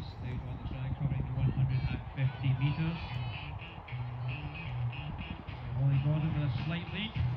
They won the track covering the 150 metres. Holly Gordon with a slight leak.